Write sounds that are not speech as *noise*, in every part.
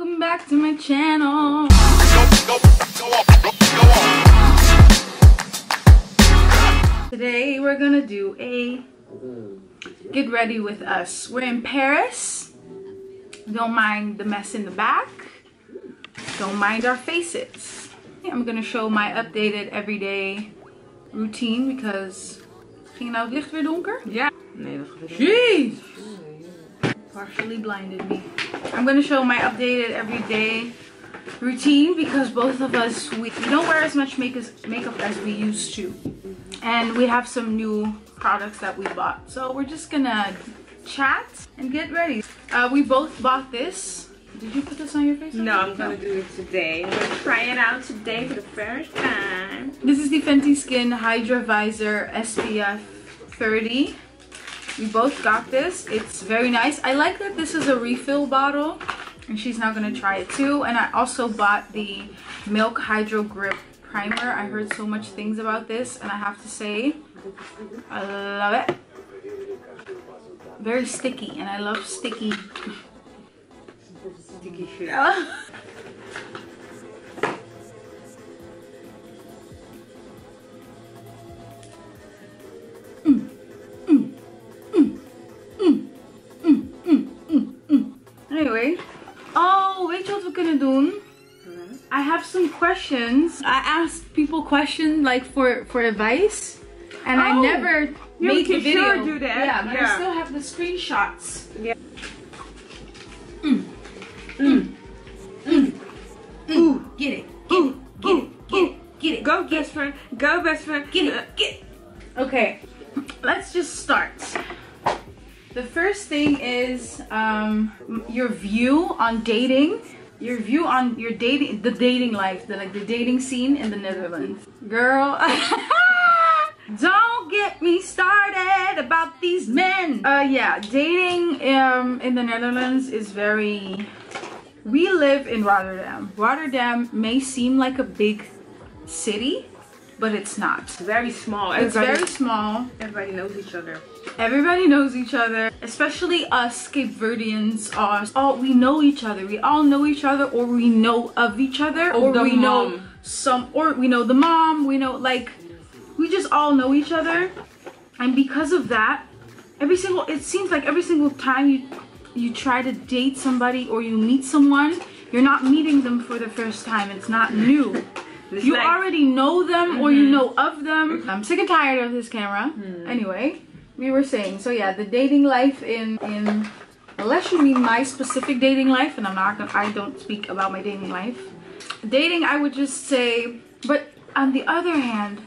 welcome back to my channel. Today we're gonna do a get ready with us. We're in Paris. Don't mind the mess in the back. Don't mind our faces. I'm gonna show my updated everyday routine because ging nou licht weer donker? Ja. Nee, dat niet. Jeez! Partially blinded me. I'm gonna show my updated everyday routine because both of us we, we don't wear as much makeup makeup as we used to, and we have some new products that we bought. So we're just gonna chat and get ready. Uh, we both bought this. Did you put this on your face? No, I'm gonna do it today. I'm gonna try it out today for the first time. This is the Fenty Skin Hydra Vizor SPF 30. We both got this. It's very nice. I like that this is a refill bottle. And she's now going to try it too. And I also bought the Milk Hydro Grip Primer. I heard so much things about this. And I have to say, I love it. Very sticky. And I love sticky. Sticky shit. *laughs* questions. I asked people questions like for for advice, and I Oh, never we made the video. sure do that. Yeah, but I still have the screenshots. Yeah. Mm. Mm. Mm. Ooh, get it, get it, get it, get it, get it. Go best friend. Go best friend. Get it, uh, get it. Okay, let's just start. The first thing is um, your view on dating. Your view on your dating, the dating life, the like the dating scene in the Netherlands. Girl, *laughs* don't get me started about these men. Uh, yeah, dating um in the Netherlands is very. We live in Rotterdam. Rotterdam may seem like a big city, but it's not. It's very small. It's Everybody, very small. everybody knows each other. Everybody knows each other, especially us Cape Verdeans are all we know each other. We all know each other or we know of each other or the we know some or we know the mom, we know like we just all know each other. And because of that, every single it seems like every single time you you try to date somebody or you meet someone, you're not meeting them for the first time. It's not new. It's you like- Mm-hmm. already know them or you know of them. I'm sick and tired of this camera. Hmm. Anyway, we were saying, so yeah, the dating life in in unless you mean my specific dating life, and I'm not gonna I don't speak about my dating life. Dating, I would just say, but on the other hand,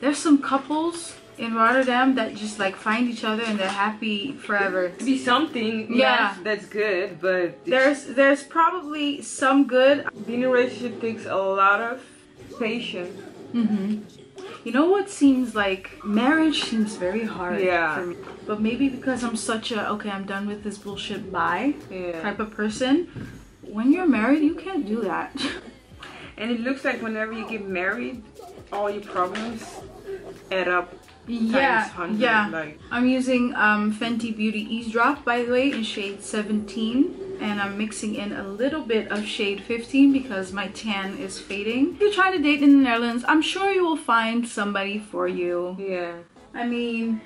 there's some couples in Rotterdam that just like find each other and they're happy forever. To be something. Yeah. Yes, that's good. But There's there's probably some good being in a relationship takes a lot of patience. hmm You know what seems like marriage seems very hard Yeah. for me. But maybe because I'm such a okay, I'm done with this bullshit bye Yeah. type of person. When you're married, you can't do that. And it looks like whenever you get married, all your problems add up yeah, yeah. Like I'm using um, Fenty Beauty Eaze Drop by the way in shade 17 and I'm mixing in a little bit of shade 15 because my tan is fading. If you're trying to date in the Netherlands, I'm sure you will find somebody for you. yeah. I mean,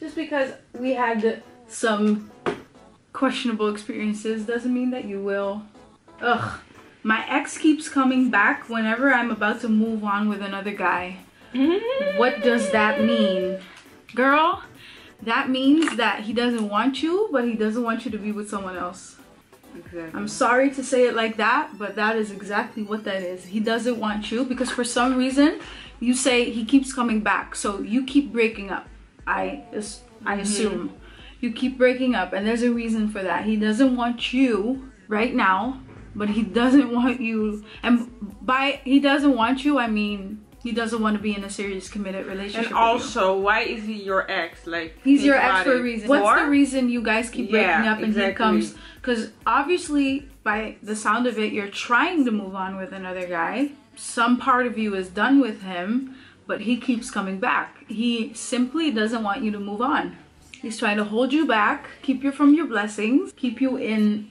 just because we had some questionable experiences doesn't mean that you will. Ugh. My ex keeps coming back whenever I'm about to move on with another guy. Mm-hmm. What does that mean? Girl, that means that he doesn't want you, but he doesn't want you to be with someone else. Exactly. I'm sorry to say it like that, but that is exactly what that is. He doesn't want you because for some reason you say he keeps coming back, so you keep breaking up. I I mm-hmm. assume you keep breaking up, and there's a reason for that. He doesn't want you right now, but he doesn't want you. And by he doesn't want you, I mean he doesn't want to be in a serious committed relationship. And with you. also, why is he your ex? Like He's your ex for a reason. What's the reason you guys keep breaking Yeah, up and he comes? Because obviously, by the sound of it, you're trying to move on with another guy. Some part of you is done with him, but he keeps coming back. He simply doesn't want you to move on. He's trying to hold you back, keep you from your blessings, keep you in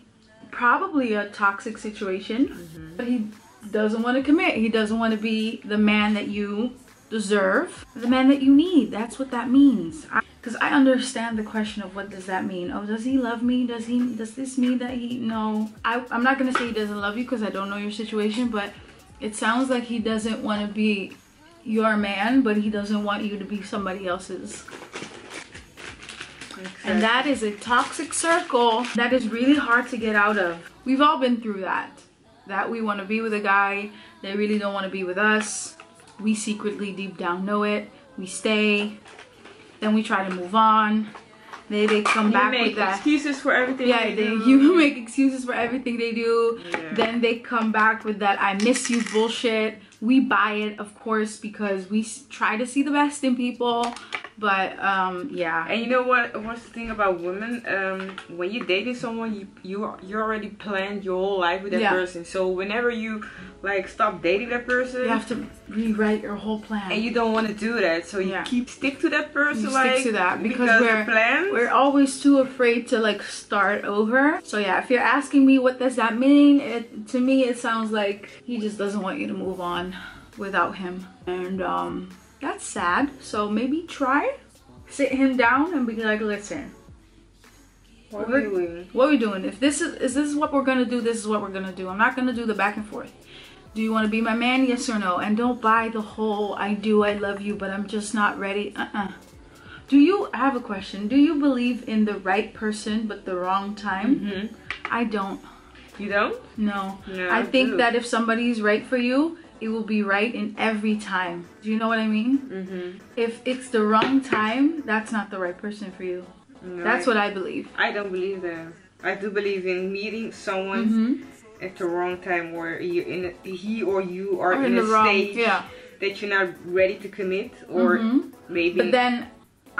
probably a toxic situation, mm-hmm. but he doesn't want to commit. He doesn't want to be the man that you deserve, the man that you need. That's what that means. Because I, I, understand the question of what does that mean? Oh, does he love me? Does he? Does this mean that he? No, I, I'm not gonna say he doesn't love you because I don't know your situation, but it sounds like he doesn't want to be your man, but he doesn't want you to be somebody else's. Exactly. And that is a toxic circle that is really hard to get out of. We've all been through that. That we want to be with a guy, they really don't want to be with us. We secretly deep down know it. We stay. Then we try to move on. They they come you back with that. excuses for everything. Yeah, they, they, you *laughs* make excuses for everything they do. Yeah. Then they come back with that I miss you bullshit. We buy it, of course, because we try to see the best in people. But um, yeah. And you know what? What's the thing about women? Um, when you're dating someone, you you you already planned your whole life with that Yeah. person. So whenever you like stop dating that person, You have to rewrite your whole plan. and you don't want to do that, so you Yeah. keep stick to that person. You like stick to that because, because we're the plan. we're always too afraid to like start over. So yeah, if you're asking me what does that mean, it to me it sounds like he just doesn't want you to move on without him, and um, that's sad. So maybe try sit him down and be like, listen, what are you doing? what are we doing? If this is is this what we're gonna do, this is what we're gonna do. I'm not gonna do the back and forth. Do you want to be my man? Yes or no? And don't buy the whole I do, I love you, but I'm just not ready. Uh-uh. Do you I have a question? Do you believe in the right person but the wrong time? hmm I don't. You don't? No. No, I I think do. that if somebody's right for you, it will be right in every time. Do you know what I mean? Mm-hmm. If it's the wrong time, that's not the right person for you. That's what I believe. I don't believe that. I do believe in meeting someone Mhm. at the wrong time where you in a, he or you are Or in, in a wrong- stage yeah. that you're not ready to commit or Mhm. maybe But then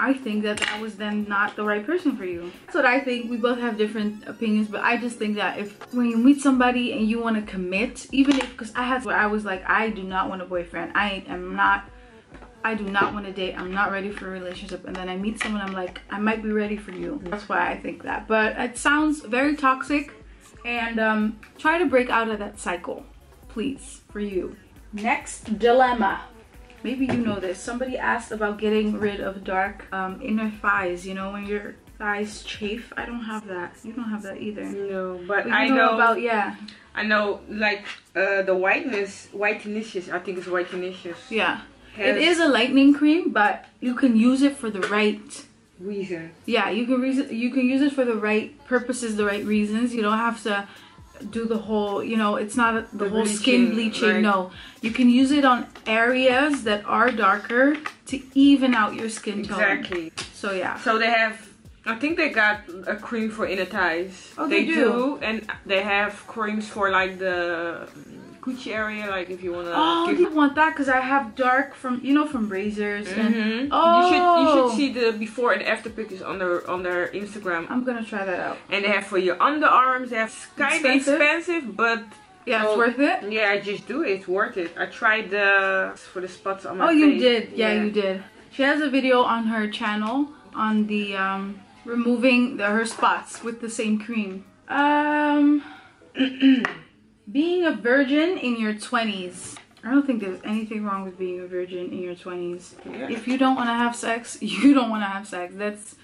I think that that was then not the right person for you. That's what I think. We both have different opinions, but I just think that if when you meet somebody and you want to commit, even if because I had where I was like, I do not want a boyfriend. I am not. I do not want to date. I'm not ready for a relationship. And then I meet someone, I'm like, I might be ready for you. That's why I think that. But it sounds very toxic. And um, try to break out of that cycle, please, for you. Next dilemma. Maybe you know this. Somebody asked about getting rid of dark um, inner thighs. You know, when your thighs chafe. I don't have that. You don't have that either. no. But But I know, know about yeah, I know like uh, the whiteness, whitenicious. I think it's whitenicious. yeah. Has It is a lightening cream, but you can use it for the right. reason. Yeah, you can it. You can use it for the right purposes, the right reasons. You don't have to do the whole. You know, it's not the, The whole skin bleaching, bleaching. right. No, you can use it on areas that are darker to even out your skin tone. Exactly. So yeah. So they have. I think they got a cream for inner thighs. Oh, they do? and they have creams for like the coochie area, like if you wanna. Oh, give- you want that? Cause I have dark from you know from razors, and Mhm. Oh. You should you should see the before and after pictures on their on their Instagram. I'm gonna try that out. And they have for your underarms. They have kind of Expensive? but Yeah, it's worth it. yeah, I just do it. It's worth it. I tried the for the spots on my Oh, face. you did. Yeah, you did. She has a video on her channel on the um removing the, her spots with the same cream. Um, *clears throat* being a virgin in your 20s. I don't think there's anything wrong with being a virgin in your 20s. Yeah. If you don't want to have sex, *laughs* you don't want to have sex. That's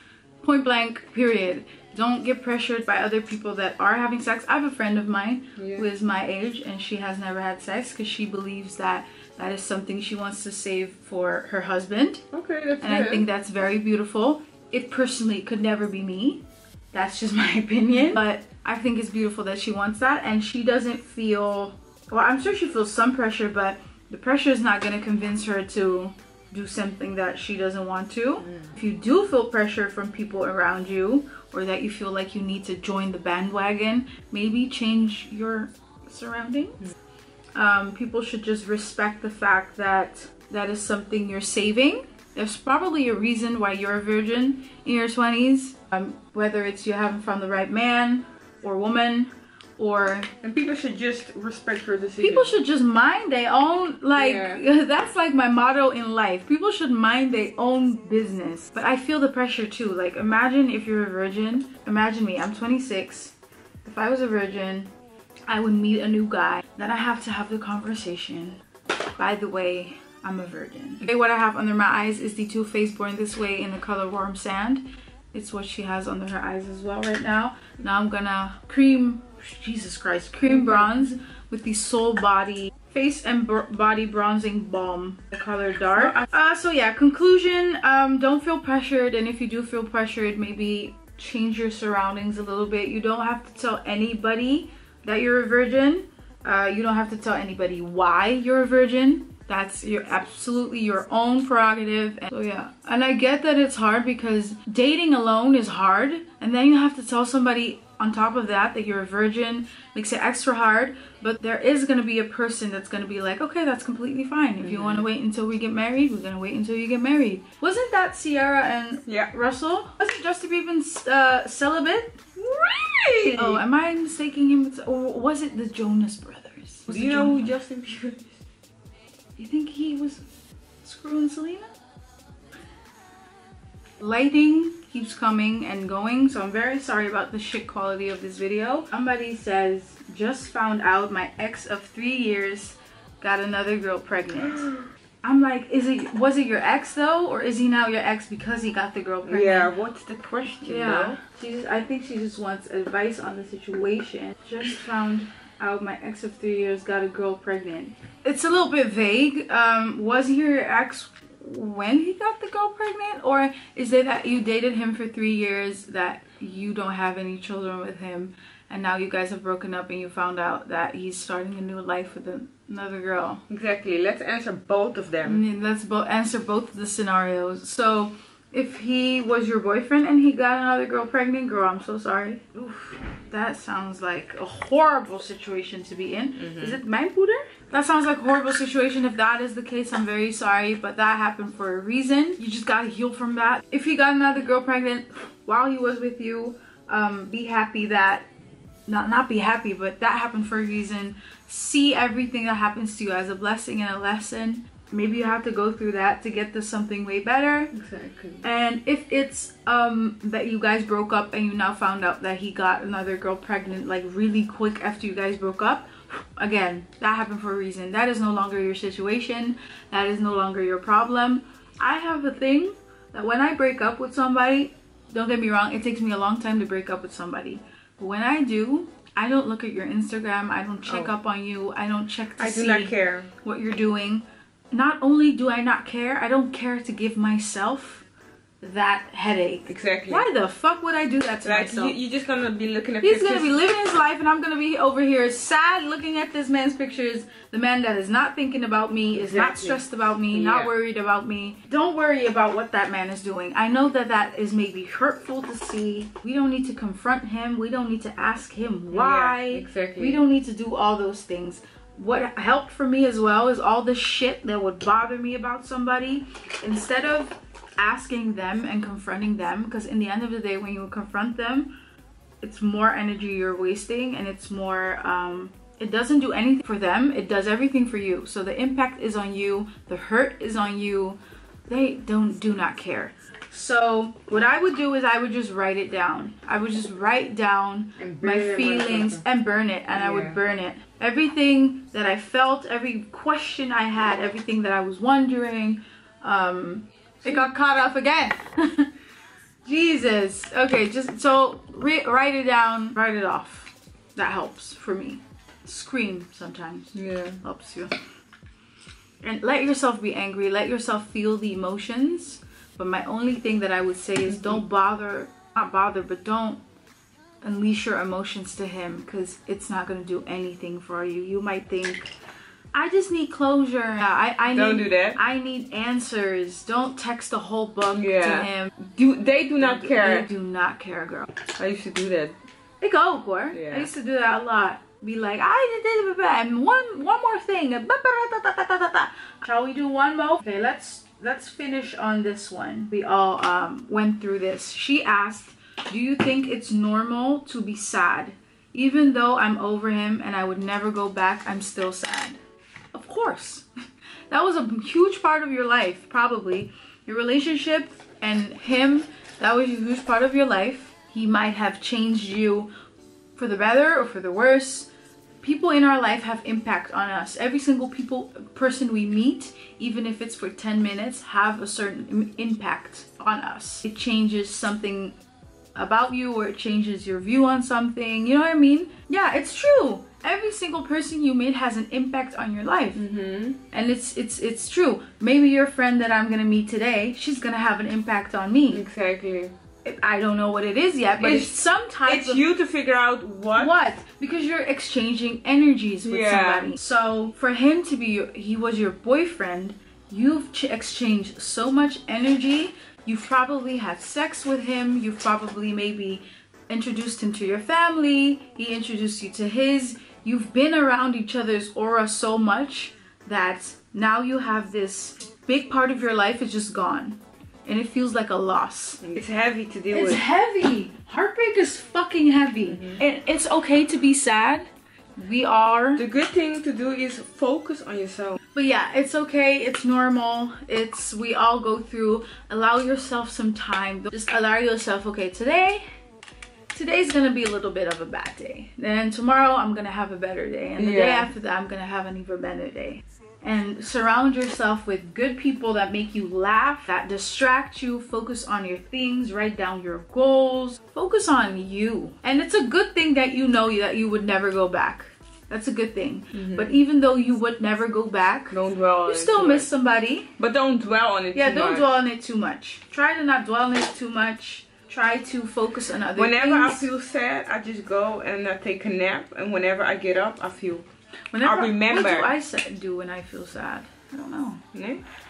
point blank, period. Don't get pressured by other people that are having sex. I have a friend of mine Yeah. who is my age and she has never had sex because she believes that that is something she wants to save for her husband. Okay, that's And I think that's very beautiful. It personally could never be me. That's just *laughs* my opinion. But I think it's beautiful that she wants that and she doesn't feel well, I'm sure she feels some pressure, but the pressure is not going to convince her to do something that she doesn't want to. If you do feel pressure from people around you or that you feel like you need to join the bandwagon, maybe change your surroundings. Um, people should just respect the fact that that is something you're saving. There's probably a reason why you're a virgin in your 20s, um, whether it's you haven't found the right man or woman, or and people should just respect her decision. people should just mind their own like Yeah. *laughs* that's like my motto in life people should mind their own business but i feel the pressure too like imagine if you're a virgin imagine me i'm 26 if I was a virgin, I would meet a new guy. Then I have to have the conversation. By the way, I'm a virgin. Okay, what I have under my eyes is the Too Faced Born This Way in the color Warm Sand. It's what she has under her eyes as well right now. Now I'm gonna cream, Jesus Christ, cream bronze with the Soul Body face and body bronzing balm the color dark. Uh, so yeah conclusion um don't feel pressured and if you do feel pressured maybe change your surroundings a little bit. You don't have to tell anybody that you're a virgin. Uh, you don't have to tell anybody why you're a virgin that's your absolutely your own prerogative. And so yeah. And i get that it's hard because dating alone is hard. And then you have to tell somebody on top of that that you're a virgin makes it extra hard. But there is going to be a person that's going to be like okay that's completely fine. If mm -hmm. you want to wait until we get married we're going to wait until you get married. Wasn't that Ciara and yeah. Russell? Wasn't Justin Bieber's uh, celibate? Really? Oh am I mistaking him? With, or was it the Jonas brothers? Was do you know who Justin Bieber you think he was screwing Selena? Lighting keeps coming and going so i'm very sorry about the shit quality of this video. Somebody says just found out my ex of three years got another girl pregnant. *gasps* I'm like is it was it your ex though or is he now your ex because he got the girl pregnant? Yeah what's the question yeah. she just, i think she just wants advice on the situation. Just found out my ex of three years got a girl pregnant. It's a little bit vague um was he your ex when he got the girl pregnant or is it that you dated him for three years that you don't have any children with him and now you guys have broken up and you found out that he's starting a new life with another girl? Exactly. Let's answer both of them. I mean, let's bo answer both of the scenarios. So if he was your boyfriend and he got another girl pregnant girl i'm so sorry. Oof, that sounds like a horrible situation to be in. Mm -hmm. is it mijn poeder that sounds like a horrible situation. If that is the case i'm very sorry but that happened for a reason. You just gotta heal from that. If he got another girl pregnant while he was with you um, be happy that not not be happy but that happened for a reason. See everything that happens to you as a blessing and a lesson maybe you have to go through that to get to something way better. Exactly. And if it's um that you guys broke up and you now found out that he got another girl pregnant like really quick after you guys broke up again that happened for a reason. That is no longer your situation. That is no longer your problem. I have a thing that when i break up with somebody don't get me wrong it takes me a long time to break up with somebody. But when i do i don't look at your instagram. I don't check oh. up on you. I don't check to I see not care. what you're doing not only do i not care i don't care to give myself that headache. Exactly. Why the fuck would I do that to like, myself? You, are just gonna be looking at He's pictures. gonna be living his life and I'm gonna be over here sad looking at this man's pictures. The man that is not thinking about me, is exactly. not stressed about me, yeah. not worried about me. Don't worry about what that man is doing. I know that that is maybe hurtful to see. We don't need to confront him. We don't need to ask him why. Yeah, exactly. We don't need to do all those things what helped for me as well is all the shit that would bother me about somebody instead of asking them and confronting them because in the end of the day when you confront them it's more energy you're wasting and it's more um, it doesn't do anything for them it does everything for you so the impact is on you the hurt is on you they don't do not care so what I would do is I would just write it down. I would just write down my feelings and burn it and yeah. I would burn it. Everything that I felt, every question I had, everything that I was wondering, um, it got caught up again. *laughs* Jesus. Okay, just so write it down, write it off. That helps for me. Scream sometimes. Yeah. Helps you. And let yourself be angry. Let yourself feel the emotions. But my only thing that I would say is don't bother, not bother, but don't unleash your emotions to him because it's not going to do anything for you. You might think, I just need closure. I, I don't need, do that. I need answers. Don't text a whole book yeah. to him. Do they do not they, care? They do not care, girl. I used to do that. They go, boy. Yeah. I used to do that a lot. Be like, I did it, and one one more thing. Shall we do one more? Okay, let's let's finish on this one. We all um, went through this. She asked, "Do you think it's normal to be sad?" Even though I'm over him and I would never go back, I'm still sad. Of course. *laughs* that was a huge part of your life, probably. Your relationship and him, that was a huge part of your life. He might have changed you for the better or for the worse. People in our life have impact on us. Every single people person we meet, even if it's for 10 minutes, have a certain impact on us. It changes something about you or it changes your view on something. You know what I mean? Yeah, it's true. Every single person you meet has an impact on your life. Mm-hmm. And it's it's it's true. Maybe your friend that I'm gonna meet today, she's gonna have an impact on me. Exactly. I don't know what it is yet, but it's, It's- some type It's you to figure out what. what? Because you're exchanging energies with Yeah. somebody. So for him to be your, he was your boyfriend, you've ch- exchanged so much energy. You've probably had sex with him. You've probably maybe introduced him to your family. He introduced you to his. You've been around each other's aura so much that now you have this big part of your life is just gone. And it feels like a loss. It's heavy to deal It's with. It's heavy. Heartbreak is fucking heavy. Mm-hmm. And it's okay to be sad. We are. The good thing to do is focus on yourself. But yeah, it's okay. It's normal. It's we all go through. Allow yourself some time. Just allow yourself, okay, today today's gonna be a little bit of a bad day. Then tomorrow I'm gonna have a better day. And the day after that I'm gonna have an even better day. And surround yourself with good people that make you laugh, that distract you, focus on your things, write down your goals, focus on you. And it's a good thing that you know that you would never go back. That's a good thing. Mm-hmm. But even though you would never go back, Don't dwell on you still miss much. somebody. But don't dwell on it. Yeah, don't much. dwell on it too much. Try to not dwell on it too much. Try to focus on other Whenever I feel sad, I just go and I take a nap. And whenever I get up, I feel. Whenever, I remember. What do I do when I feel sad? I don't know.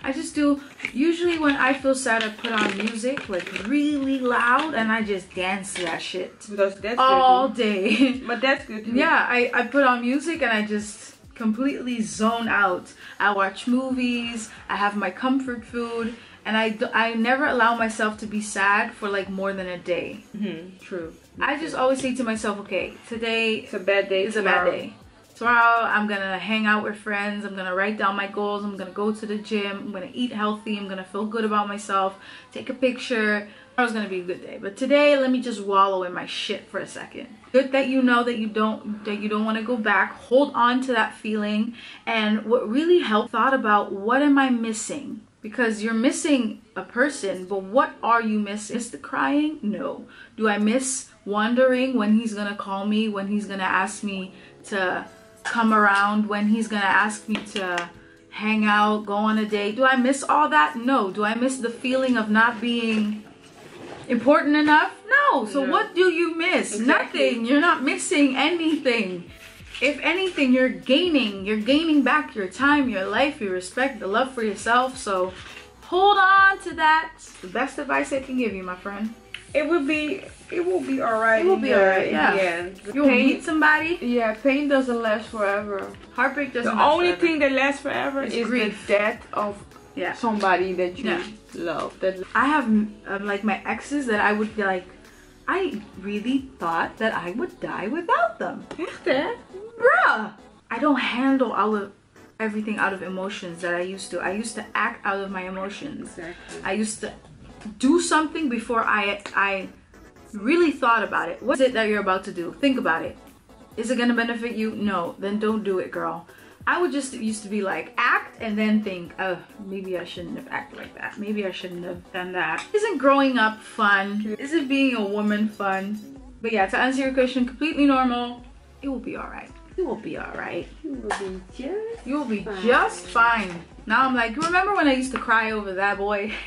I just do. Usually when I feel sad, I put on music like really loud and I just dance to that shit Because that's all day. *laughs* But that's good. too. yeah, I, I put on music and I just completely zone out. I watch movies. I have my comfort food. And I, I never allow myself to be sad for like more than a day. Mhm, True. I just always say to myself, okay, today It's a bad day. is a bad day. Tomorrow I'm gonna hang out with friends. I'm gonna write down my goals. I'm gonna go to the gym. I'm gonna eat healthy. I'm gonna feel good about myself. Take a picture. Tomorrow's gonna be a good day. But today, let me just wallow in my shit for a second. Good that you know that you don't that you don't want to go back. Hold on to that feeling. And what really helped, thought about what am I missing? Because you're missing a person, but what are you missing? Is the crying? No. Do I miss wondering when he's gonna call me? When he's gonna ask me to come around when he's gonna ask me to hang out, go on a date. Do I miss all that? No. Do I miss the feeling of not being important enough? No. So what do you miss? Exactly. Nothing. You're not missing anything. If anything, you're gaining. You're gaining back your time, your life, your respect, the love for yourself. So hold on to that. It's the best advice I can give you, my friend. It would be. It will be alright. It will be alright, in yeah. You'll meet somebody. Yeah, pain doesn't last forever. Heartbreak doesn't. The only forever. thing that lasts forever It's is grief. the death of Yeah. somebody that you Yeah. love. That I have um, like my exes that I would be like, I really thought that I would die without them. Bruh! I don't handle all of everything out of emotions that I used to. I used to act out of my emotions. Exactly. I used to do something before I I really thought about it. What is it that you're about to do? Think about it. Is it gonna benefit you? No. Then don't do it, girl. I would just used to be like act and then think, oh, maybe I shouldn't have acted like that. Maybe I shouldn't have done that. Isn't growing up fun? Isn't being a woman fun? But yeah, to answer your question, completely normal. It will be alright. It will be alright. You will be just You will be Fine. just fine. Now I'm like, remember when I used to cry over that boy? *laughs*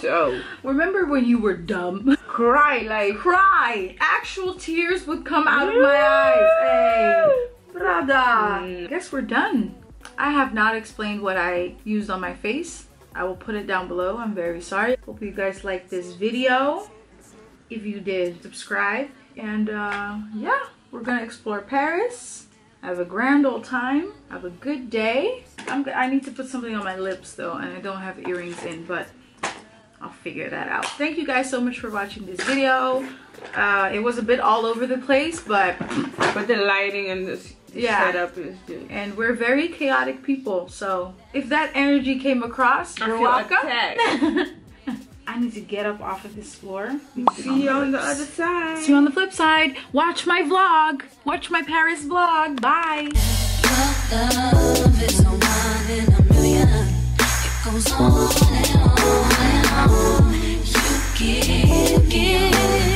so remember when you were dumb? cry like Cry! Actual tears would come out of my eyes. Hey, Brada. Mm. Guess we're done. I have not explained what I used on my face. I will put it down below. I'm very sorry. Hope you guys liked this video. If you did, subscribe. And uh, yeah, we're gonna explore Paris. Have a grand old time. Have a good day. I'm, I need to put something on my lips though, and I don't have earrings in, but I'll figure that out. Thank you guys so much for watching this video. Uh, it was a bit all over the place, but but the lighting and this yeah. setup is. And we're very chaotic people, so if that energy came across, I you're welcome. *laughs* I need to get up off of this floor. See you on the other side. See you on the flip side. Watch my vlog. Watch my Paris vlog. Bye now you give, give.